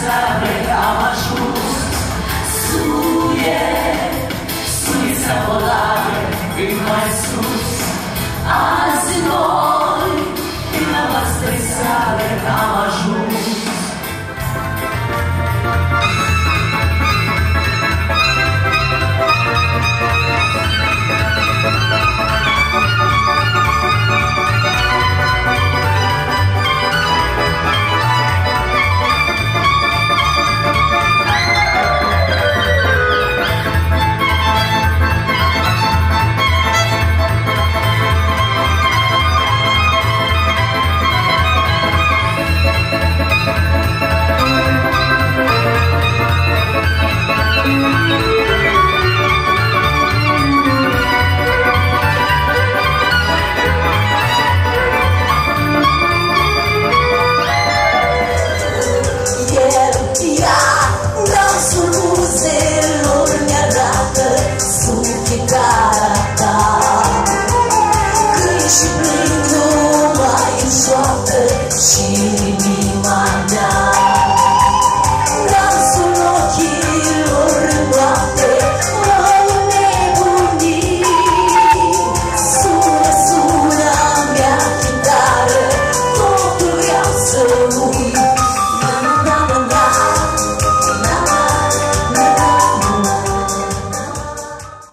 prin